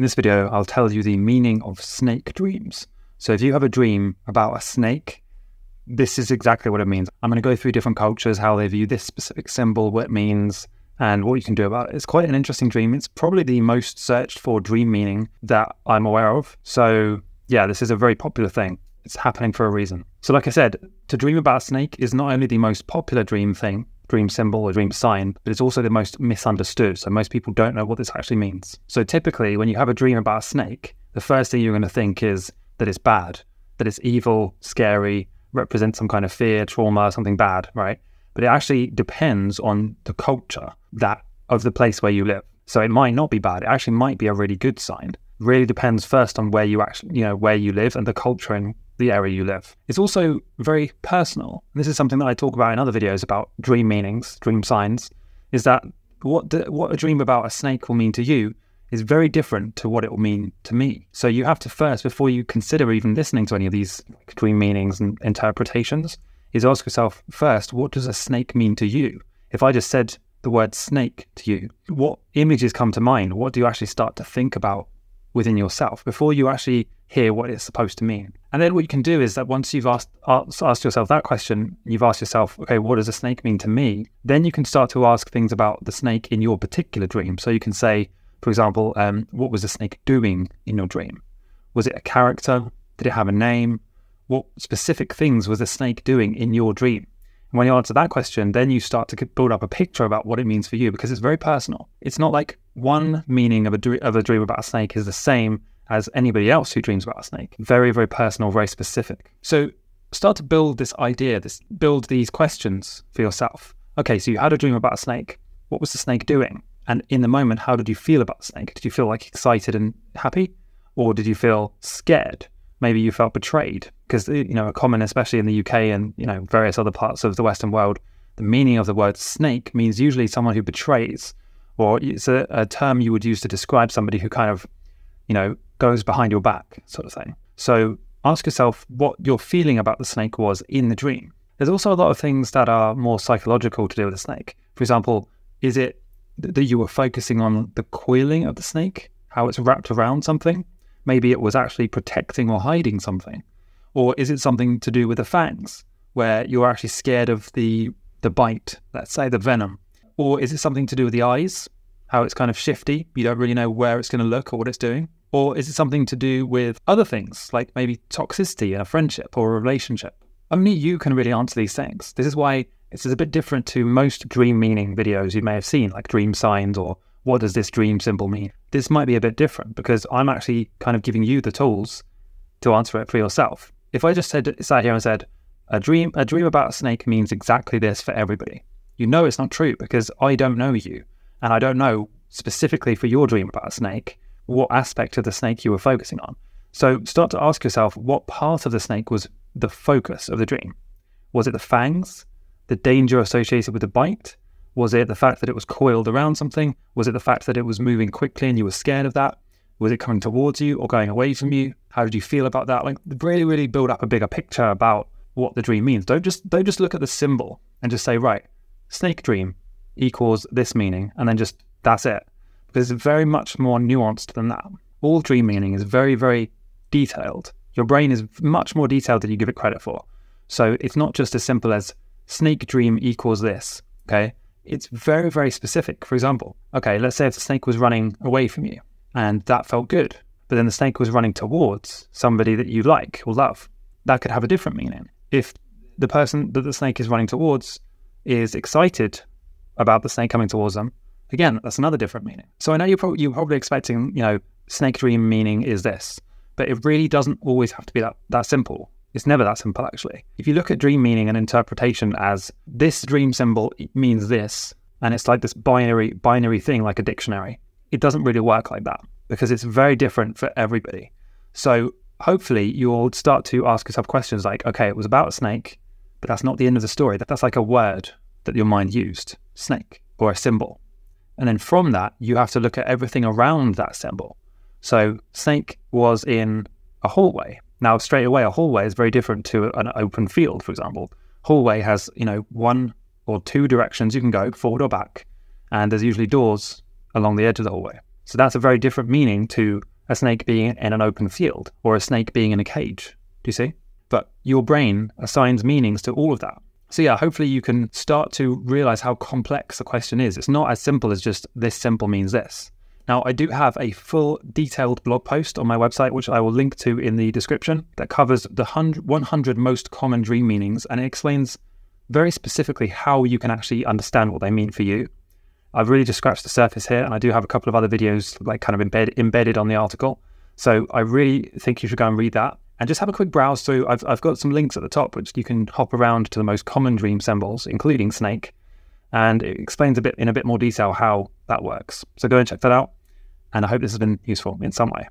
In this video, I'll tell you the meaning of snake dreams. So if you have a dream about a snake, this is exactly what it means. I'm going to go through different cultures, how they view this specific symbol, what it means, and what you can do about it. It's quite an interesting dream. It's probably the most searched for dream meaning that I'm aware of. So, yeah, this is a very popular thing. It's happening for a reason. So, like I said, to dream about a snake is not only the most popular dream thing, dream symbol or dream sign, but it's also the most misunderstood. So, most people don't know what this actually means. So, typically, when you have a dream about a snake, the first thing you're going to think is that it's bad, that it's evil, scary, represents some kind of fear, trauma, something bad, right? But it actually depends on the culture that of the place where you live. So it might not be bad. It actually might be a really good sign. Really depends first on where you actually, you know, where you live and the culture in the area you live. It's also very personal. This is something that I talk about in other videos about dream meanings, dream signs. Is that what the, what a dream about a snake will mean to you is very different to what it will mean to me. So you have to first, before you consider even listening to any of these dream meanings and interpretations, is ask yourself first, what does a snake mean to you? If I just said the word snake to you, what images come to mind? What do you actually start to think about within yourself before you actually hear what it's supposed to mean? And then what you can do is that once you've asked, asked yourself that question, you've asked yourself, okay, what does a snake mean to me? Then you can start to ask things about the snake in your particular dream. So you can say, for example, um, what was the snake doing in your dream? Was it a character? Did it have a name? What specific things was the snake doing in your dream? When you answer that question, then you start to build up a picture about what it means for you because it's very personal. It's not like one meaning of a, dr- of a dream about a snake is the same as anybody else who dreams about a snake. Very, very personal, very specific. So start to build this idea, this build these questions for yourself. Okay, so you had a dream about a snake. What was the snake doing? And in the moment, how did you feel about the snake? Did you feel like excited and happy? Or did you feel scared? Maybe you felt betrayed because, eh, you know, a common, especially in the UK and, you know, various other parts of the Western world, the meaning of the word snake means usually someone who betrays, or it's a, a term you would use to describe somebody who kind of, you know, goes behind your back, sort of thing. So ask yourself what your feeling about the snake was in the dream. There's also a lot of things that are more psychological to do with the snake. For example, is it that you were focusing on the coiling of the snake, how it's wrapped around something. Maybe it was actually protecting or hiding something. Or is it something to do with the fangs, where you're actually scared of the the bite, let's say the venom? Or is it something to do with the eyes, how it's kind of shifty, you don't really know where it's going to look or what it's doing? Or is it something to do with other things, like maybe toxicity in a friendship or a relationship? Only you can really answer these things. This is why this is a bit different to most dream meaning videos you may have seen, like dream signs or what does this dream symbol mean? This might be a bit different because I'm actually kind of giving you the tools to answer it for yourself. If I just said sat here and said a dream a dream about a snake means exactly this for everybody, you know it's not true because I don't know you and I don't know specifically for your dream about a snake what aspect of the snake you were focusing on. So start to ask yourself what part of the snake was the focus of the dream. Was it the fangs? the danger associated with the bite? Was it the fact that it was coiled around something? Was it the fact that it was moving quickly and you were scared of that? Was it coming towards you or going away from you? How did you feel about that? Like really, really build up a bigger picture about what the dream means. Don't just don't just look at the symbol and just say, right, snake dream equals this meaning, and then just that's it. Because it's very much more nuanced than that. All dream meaning is very, very detailed. Your brain is much more detailed than you give it credit for. So it's not just as simple as snake dream equals this. Okay. It's very, very specific. For example, okay, let's say if the snake was running away from you and that felt good, but then the snake was running towards somebody that you like or love, that could have a different meaning. If the person that the snake is running towards is excited about the snake coming towards them, again, that's another different meaning. So I know you're, pro- you're probably expecting, you know, snake dream meaning is this, but it really doesn't always have to be that, that simple. It's never that simple, actually. If you look at dream meaning and interpretation as this dream symbol means this, and it's like this binary binary thing, like a dictionary, it doesn't really work like that because it's very different for everybody. So hopefully you'll start to ask yourself questions like, okay, it was about a snake, but that's not the end of the story. That That's like a word that your mind used, snake, or a symbol. And then from that, you have to look at everything around that symbol. So snake was in a hallway now, straight away, a hallway is very different to an open field, for example. Hallway has, you know, one or two directions you can go, forward or back, and there's usually doors along the edge of the hallway. So that's a very different meaning to a snake being in an open field or a snake being in a cage. Do you see? But your brain assigns meanings to all of that. So, yeah, hopefully you can start to realize how complex the question is. It's not as simple as just this simple means this. Now, I do have a full detailed blog post on my website, which I will link to in the description, that covers the 100 most common dream meanings and it explains very specifically how you can actually understand what they mean for you. I've really just scratched the surface here, and I do have a couple of other videos like kind of embed, embedded on the article. So I really think you should go and read that and just have a quick browse through. I've, I've got some links at the top, which you can hop around to the most common dream symbols, including snake, and it explains a bit in a bit more detail how that works. So go and check that out, and I hope this has been useful in some way.